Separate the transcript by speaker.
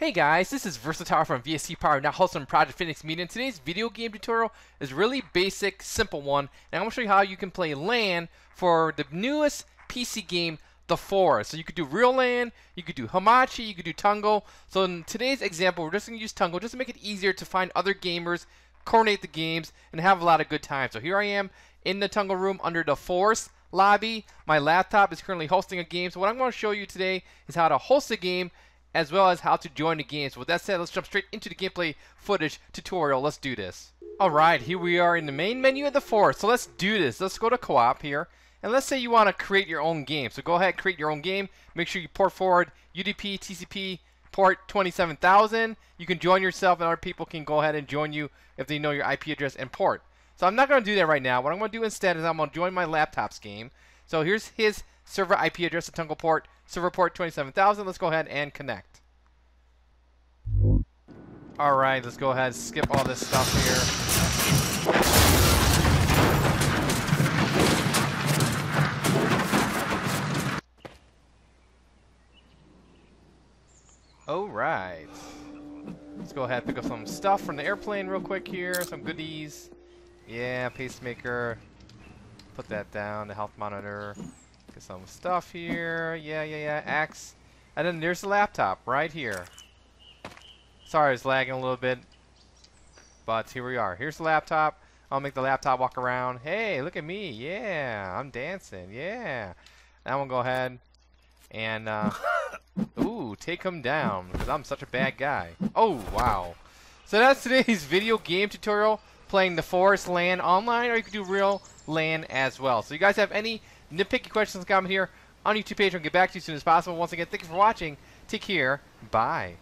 Speaker 1: Hey guys, this is Versatile from VST Power, now hosting Project Phoenix Media. And today's video game tutorial is really basic, simple one. And I'm going to show you how you can play LAN for the newest PC game, The Forest. So you could do real LAN, you could do Hamachi, you could do Tunngle. So in today's example, we're just going to use Tunngle just to make it easier to find other gamers, coordinate the games, and have a lot of good time. So here I am in the Tunngle room under The Forest lobby. My laptop is currently hosting a game. So what I'm going to show you today is how to host a game as well as how to join the games. With that said, let's jump straight into the gameplay footage tutorial. Let's do this. Alright, here we are in the main menu of the forest. So let's do this. Let's go to co-op here. And let's say you want to create your own game. So go ahead, create your own game. Make sure you port forward UDP, TCP, port 27000. You can join yourself and other people can go ahead and join you if they know your IP address and port. So I'm not going to do that right now. What I'm going to do instead is I'm going to join my laptop's game. So here's his server IP address at Tunngle port, server port 27000. Let's go ahead and connect. All right, let's go ahead skip all this stuff here. All right. Let's go ahead and pick up some stuff from the airplane real quick here. Some goodies. Yeah, pacemaker. Put that down. The health monitor. Get some stuff here. Yeah, yeah, yeah. Axe. And then there's the laptop right here. Sorry, it's lagging a little bit. But here we are. Here's the laptop. I'll make the laptop walk around. Hey, look at me. Yeah, I'm dancing. Yeah. Now I'm going to go ahead and, uh, ooh, take him down because I'm such a bad guy. Oh, wow. So that's today's video game tutorial playing the Forest LAN online, or you can do real LAN as well. So you guys have any nitpicky questions, comment here on YouTube page. I'll get back to you as soon as possible. Once again, thank you for watching. Take care. Bye.